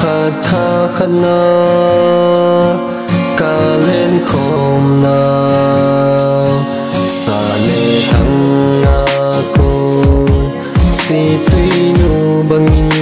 khát tha khát na ca lên khom na, sa lê thăng na cô si tuy nu bằng in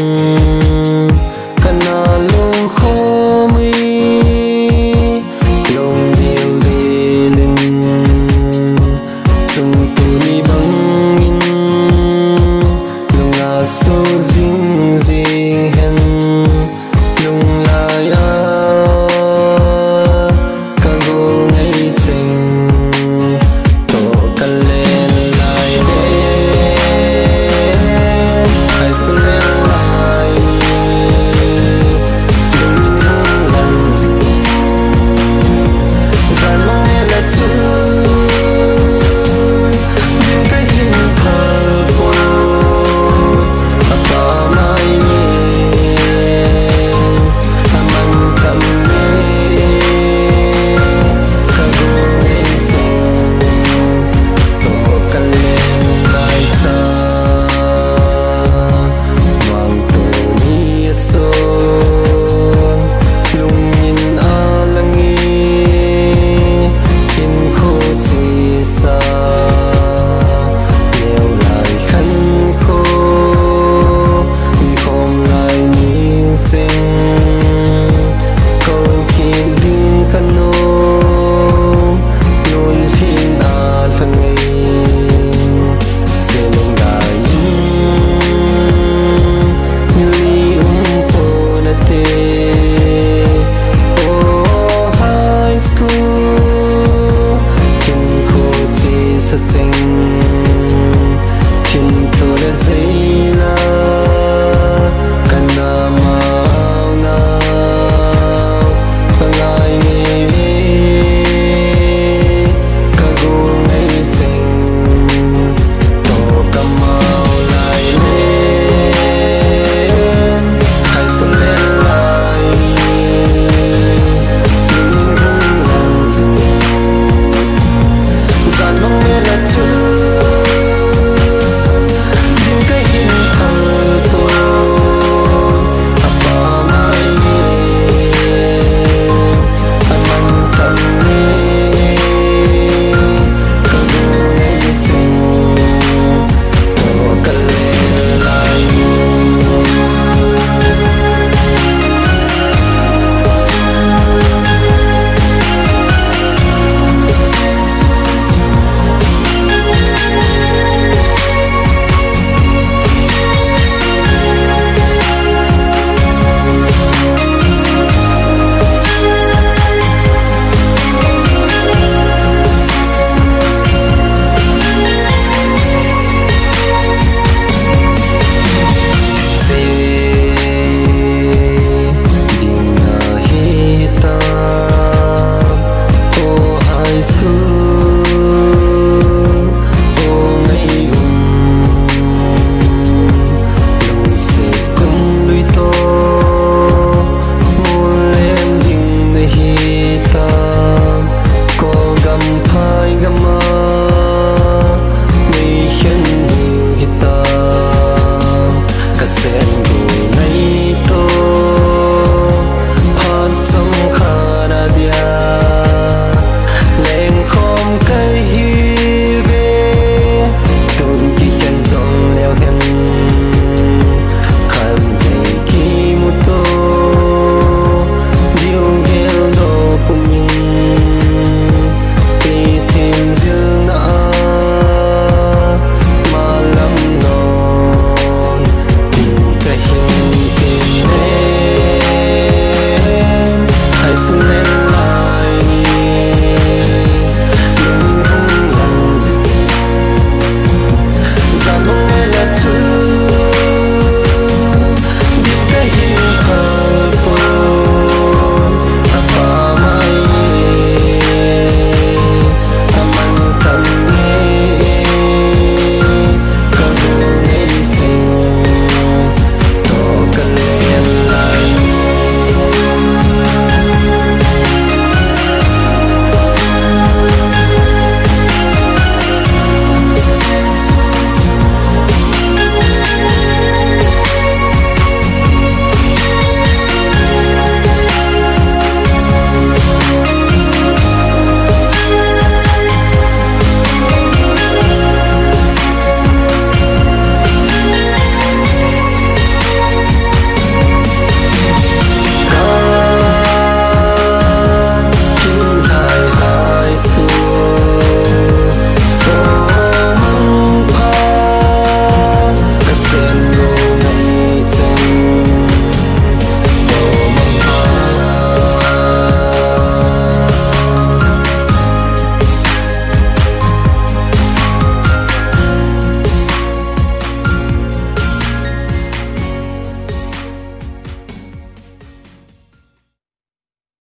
sitting thing